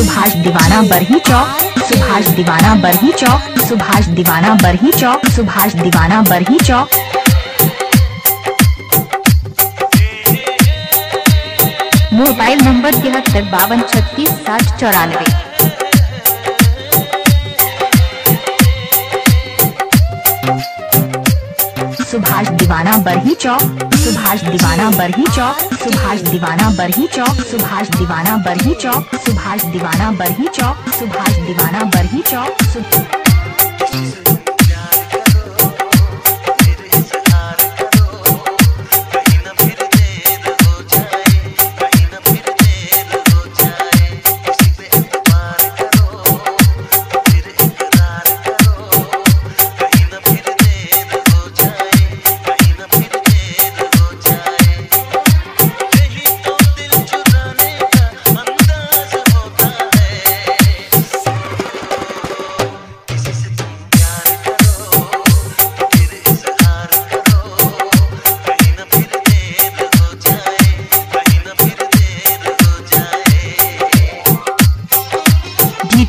सुभाष दीवाना बरही चौक, सुभाष दीवाना बरही चौक, सुभाष दीवाना बरही चौक, सुभाष दीवाना बरही चौक। Mobile number तिहत्तर, बावन, छत्तीस, साठ, चौरानवे। सुभाष दीवाना बरही चौक, सुभाष दीवाना बरही चौक, सुभाष दीवाना बरही चौक, सुभाष दीवाना बरही चौक, सुभाष दीवाना Barhi Chowk, Subhash Deewana Barhi Chowk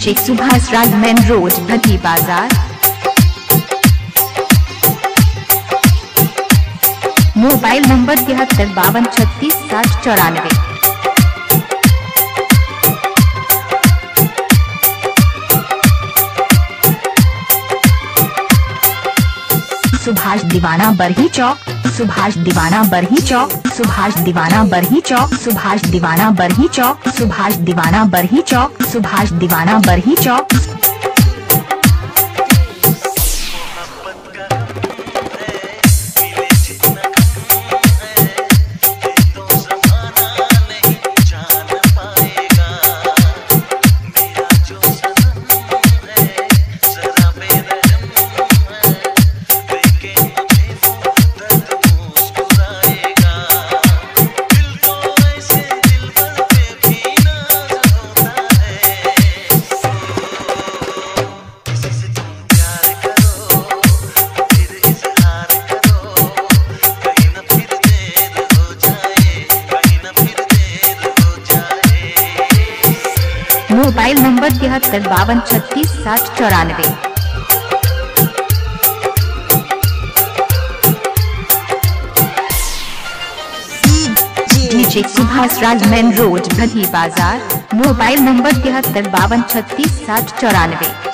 DJ Subhash Raj main road, Bhati Bazar. Mobile number तिहत्तर, बावन, छत्तीस, साठ, चौरानवे। सुभाष दीवाना बरही चौक, सुभाष दीवाना बरही चौक। सुभाष दीवाना बरही चौक, सुभाष दीवाना बरही चौक, सुभाष दीवाना बरही चौक, सुभाष दीवाना बरही चौक। मोबाइल नंबर तिहत्तर, बावन, छत्तीस, साठ, चौरानवे। नीचे सुभाष राज मेन रोड भदी बाज़ार। मोबाइल नंबर तिहत्तर, बावन, छत्तीस, साठ, चौरानवे।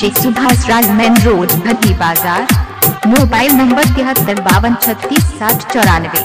होता सुभाष राज मेन रोड भट्टी बाज़ार। मोबाइल नंबर तिहत्तर बावन छत्तीस साठ चौरानवे।